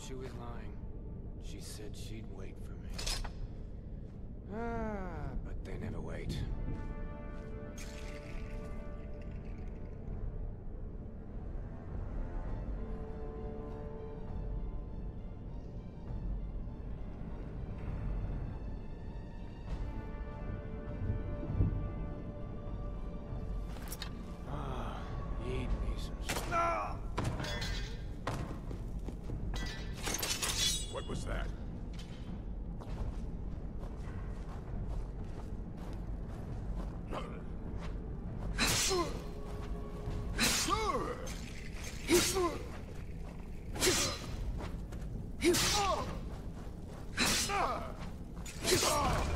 she was lying. She said she'd wait for me. Ah, but they never wait. Future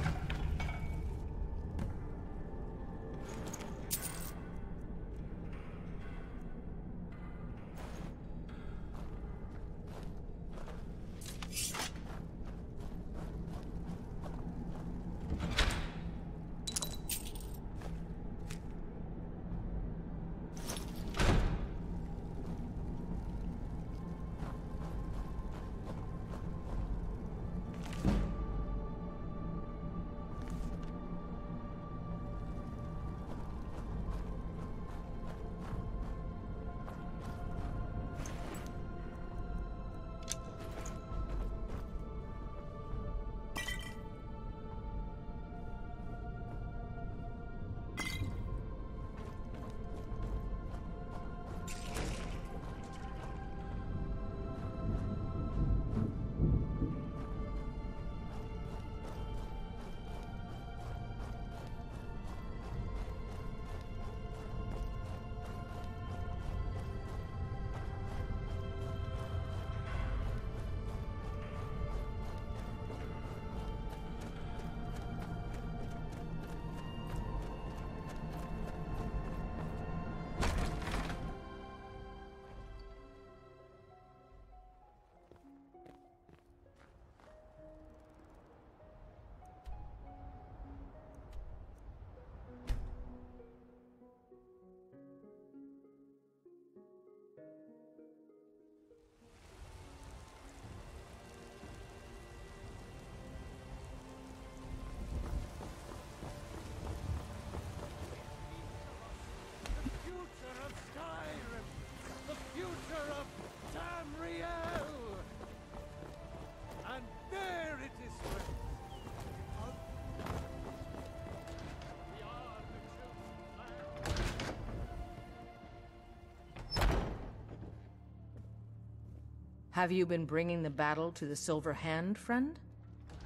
Have you been bringing the battle to the Silver Hand, friend?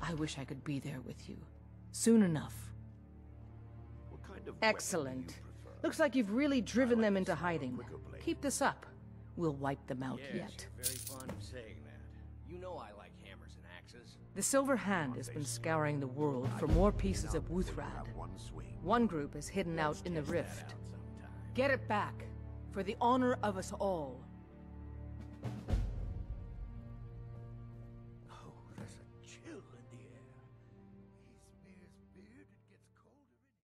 I wish I could be there with you. Soon enough. What kind of Excellent. do you prefer? Looks like you've really driven like them into hiding. Keep this up. We'll wipe them out Yes, yet. very fond of saying that. You know I like hammers and axes. The Silver Hand has been scouring the world for more pieces of Wuuthrad. One group is hidden out in the rift. Get it back, for the honor of us all.